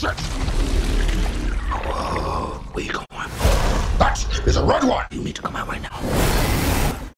shit! Whoa, where you going? That is a red one! You need to come out